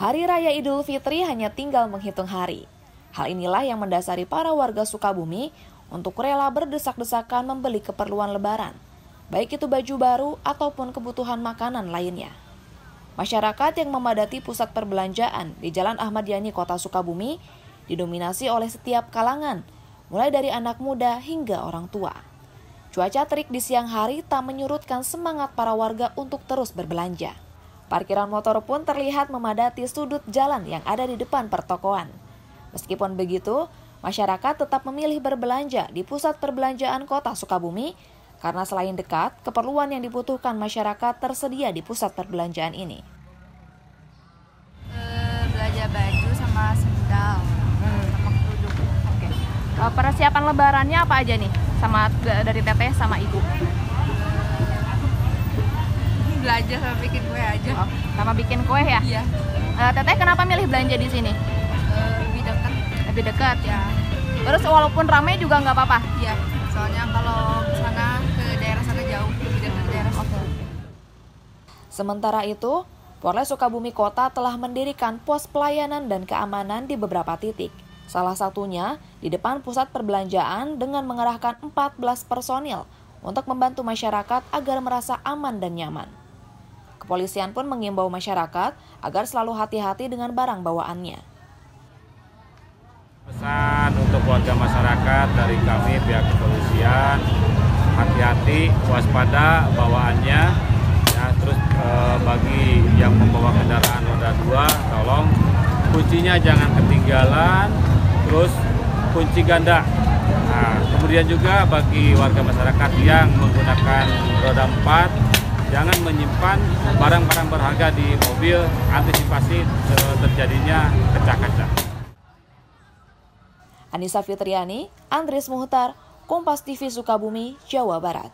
Hari Raya Idul Fitri hanya tinggal menghitung hari. Hal inilah yang mendasari para warga Sukabumi untuk rela berdesak-desakan membeli keperluan lebaran, baik itu baju baru ataupun kebutuhan makanan lainnya. Masyarakat yang memadati pusat perbelanjaan di Jalan Ahmad Yani, Kota Sukabumi, didominasi oleh setiap kalangan, mulai dari anak muda hingga orang tua. Cuaca terik di siang hari tak menyurutkan semangat para warga untuk terus berbelanja. Parkiran motor pun terlihat memadati sudut jalan yang ada di depan pertokoan. Meskipun begitu, masyarakat tetap memilih berbelanja di pusat perbelanjaan kota Sukabumi karena selain dekat, keperluan yang dibutuhkan masyarakat tersedia di pusat perbelanjaan ini. E, belanja baju sama sendal, hmm. sama kerudung. Oke. Okay. persiapan lebarannya apa aja nih? Sama dari teteh sama ibu? Belanja sama bikin kue aja. Oh, sama bikin kue ya? Iya. Uh, teteh kenapa milih belanja di sini? Uh, lebih dekat. Lebih dekat ya. Terus walaupun ramai juga nggak apa-apa? Iya. Soalnya kalau ke sana ke daerah sana jauh, lebih dekat daerah. Oke. Okay. Sementara itu, Polres Sukabumi Kota telah mendirikan pos pelayanan dan keamanan di beberapa titik. Salah satunya di depan pusat perbelanjaan dengan mengerahkan 14 personil untuk membantu masyarakat agar merasa aman dan nyaman. Kepolisian pun mengimbau masyarakat agar selalu hati-hati dengan barang bawaannya. Pesan untuk warga masyarakat dari kami pihak kepolisian, hati-hati, waspada bawaannya. Ya, terus eh, bagi yang membawa kendaraan roda dua, tolong kuncinya jangan ketinggalan, terus kunci ganda. Nah, kemudian juga bagi warga masyarakat yang menggunakan roda empat jangan menyimpan barang-barang berharga di mobil, antisipasi terjadinya pecah kaca. Anissa Fitriani, Andres Muhtar, Kompas TV Sukabumi, Jawa Barat.